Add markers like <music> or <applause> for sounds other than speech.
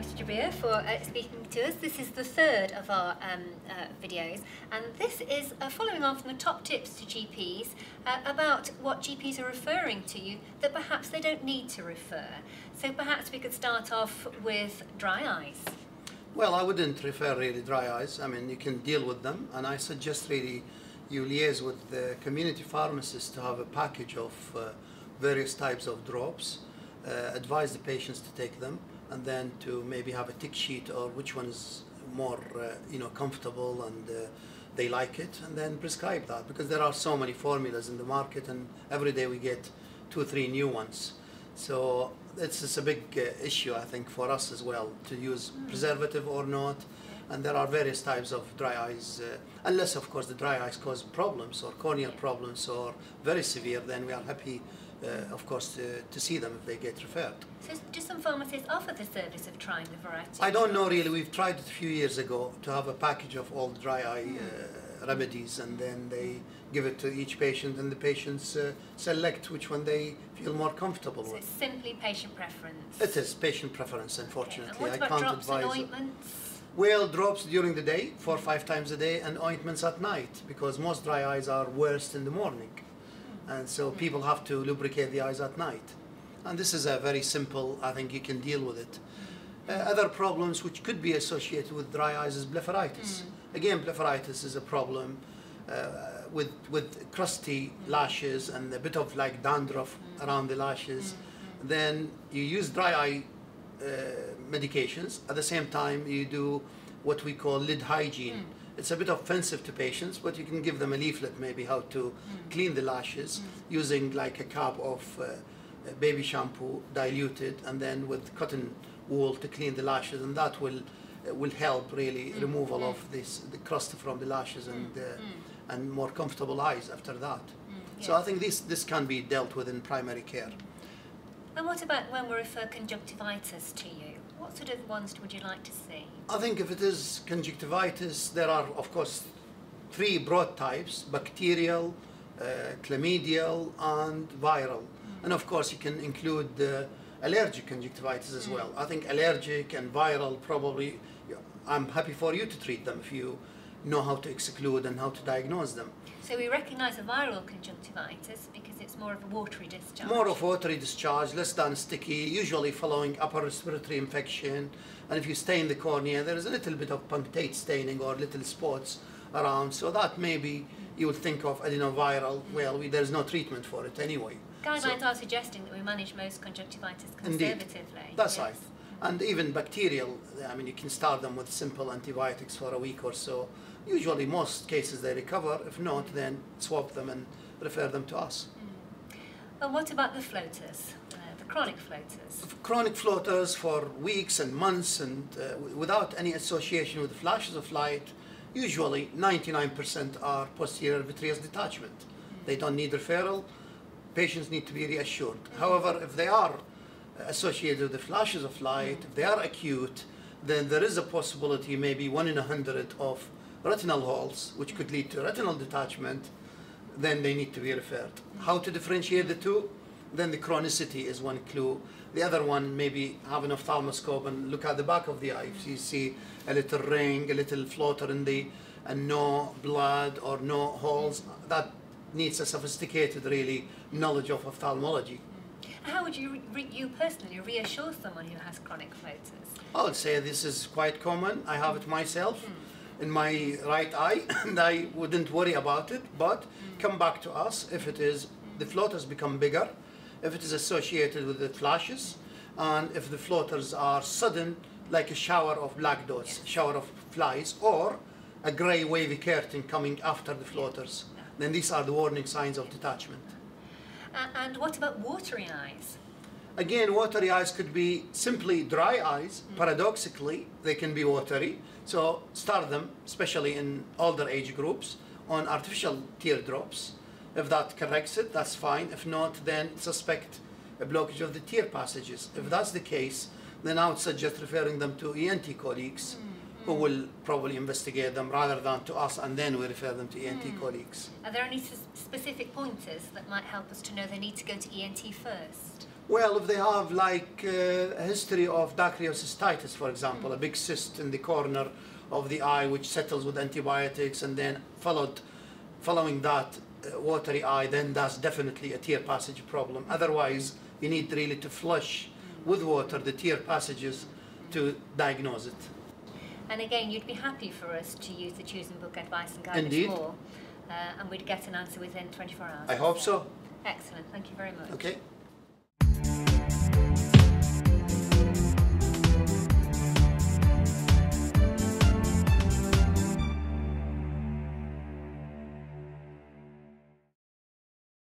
Mr. Jabir, for uh, speaking to us. This is the third of our um, uh, videos, and this is uh, following on from the top tips to GPs uh, about what GPs are referring to you that perhaps they don't need to refer. So perhaps we could start off with dry eyes. Well, I wouldn't refer really dry eyes. I mean, you can deal with them, and I suggest really you liaise with the community pharmacist to have a package of uh, various types of drops. Advise the patients to take them, and then to maybe have a tick sheet or which one is more, uh, you know, comfortable and uh, they like it, and then prescribe that because there are so many formulas in the market, and every day we get two or three new ones. So it's, it's a big uh, issue, I think, for us as well to use preservative or not. And there are various types of dry eyes, uh, unless, of course, the dry eyes cause problems or corneal problems or very severe, then we are happy, of course, to, to see them if they get referred. So do some pharmacies offer the service of trying the variety? I don't know really. We've tried it a few years ago to have a package of all dry eye uh, remedies, and then they give it to each patient, and the patients uh, select which one they feel more comfortable So with. it's simply patient preference. It is patient preference, Okay, unfortunately. And what I can't drops and advise. ointments? Well, drops during the day, four or five times a day, and ointments at night, because most dry eyes are worst in the morning. And so people have to lubricate the eyes at night. And this is a very simple, I think you can deal with it. Uh, other problems which could be associated with dry eyes is blepharitis. Again, blepharitis is a problem uh, with, with crusty lashes and a bit of like dandruff around the lashes. Then you use dry eye uh, medications. At the same time, you do what we call lid hygiene. It's a bit offensive to patients, but you can give them a leaflet maybe how to mm. clean the lashes mm. using like a cup of uh, baby shampoo diluted and then with cotton wool to clean the lashes, and that will uh, will help really mm. removal of this the crust from the lashes and uh, and more comfortable eyes after that. So I think this this can be dealt with in primary care. And what about when we refer conjunctivitis to you? What sort of ones would you like to see? I think if it is conjunctivitis, there are, of course, three broad types bacterial, uh, chlamydial, and viral. And of course, you can include uh, allergic conjunctivitis as well. I think allergic and viral probably, I'm happy for you to treat them if you know how to exclude and how to diagnose them. So we recognise a viral conjunctivitis because it's more of a watery discharge. More of watery discharge, less than sticky, usually following upper respiratory infection. And if you stain the cornea, there is a little bit of punctate staining or little spots around. So that maybe you would think of adenoviral. Mm-hmm. Well, we, there's no treatment for it anyway. Guidelines So- are suggesting that we manage most conjunctivitis Indeed. conservatively. That's yes. right. And even bacterial, I mean, you can start them with simple antibiotics for a week or so. Usually, most cases they recover. If not, then swap them and refer them to us. And what about the floaters, uh, the chronic floaters? chronic floaters for weeks and months and uh, without any association with flashes of light, usually 99% are posterior vitreous detachment. They don't need referral. Patients need to be reassured. However, if they are associated with the flashes of light, if they are acute, then there is a possibility, maybe one in a hundred, of retinal holes, which could lead to retinal detachment. Then they need to be referred. How to differentiate the two? Then the chronicity is one clue. The other one, maybe have an ophthalmoscope and look at the back of the eye. If you see a little ring, a little floater in the, and no blood or no holes, that needs a sophisticated, really, knowledge of ophthalmology. How would you, re- you personally reassure someone who has chronic floaters? I would say this is quite common. I have it myself hmm. in my right eye, <laughs> and I wouldn't worry about it. But hmm. come back to us if it is the hmm. floaters become bigger, if it is associated with the flashes, and if the floaters are sudden, like a shower of black dots, shower of flies, or a grey wavy curtain coming after the floaters. Then these are the warning signs of detachment. And what about watery eyes? Again, watery eyes could be simply dry eyes. Mm. Paradoxically, they can be watery. So start them, especially in older age groups, on artificial teardrops. If that corrects it, that's fine. If not, then suspect a blockage of the tear passages. If that's the case, then I would suggest referring them to ENT colleagues mm. Who will probably investigate them rather than to us and then we refer them to ENT colleagues. Are there any specific pointers that might help us to know they need to go to ENT first? Well, if they have like uh, a history of dacryocystitis, for example, a big cyst in the corner of the eye which settles with antibiotics and then followed, following that uh, watery eye, then that's definitely a tear passage problem. Otherwise, you need really to flush with water the tear passages to diagnose it. And again, you'd be happy for us to use the Choose and Book advice and guidance Indeed. more, uh, and we'd get an answer within 24 hours. I hope so. Excellent. Thank you very much. Okay.